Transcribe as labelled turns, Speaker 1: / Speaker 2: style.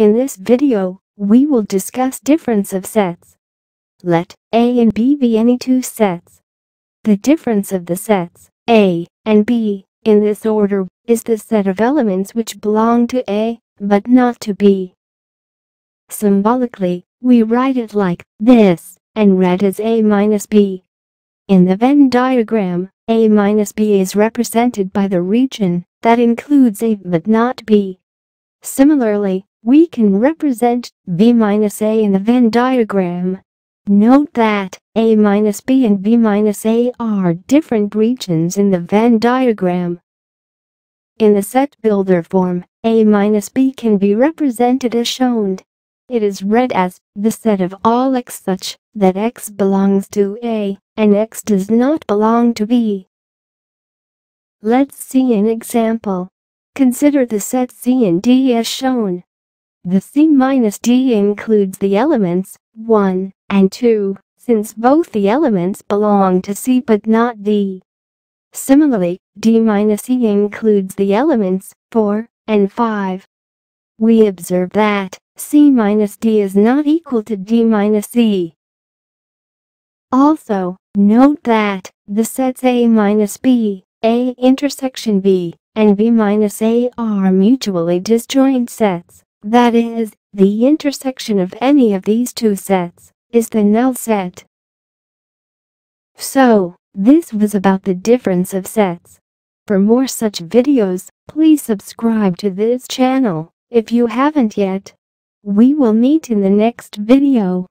Speaker 1: In this video, we will discuss difference of sets. Let A and B be any two sets. The difference of the sets A and B in this order is the set of elements which belong to A but not to B. Symbolically, we write it like this and read as A minus B. In the Venn diagram, A minus B is represented by the region that includes A but not B. Similarly, we can represent B minus A in the Venn diagram. Note that A minus B and B minus A are different regions in the Venn diagram. In the set builder form, A minus B can be represented as shown. It is read as the set of all x such that x belongs to A and x does not belong to B. Let's see an example. Consider the set C and D as shown. The C minus D includes the elements 1 and 2, since both the elements belong to C but not D. Similarly, D minus E includes the elements 4 and 5. We observe that C minus D is not equal to D minus E. Also, note that the sets A minus B, A intersection B, and B minus A are mutually disjoint sets. That is, the intersection of any of these two sets is the null set. So, this was about the difference of sets. For more such videos, please subscribe to this channel if you haven't yet. We will meet in the next video.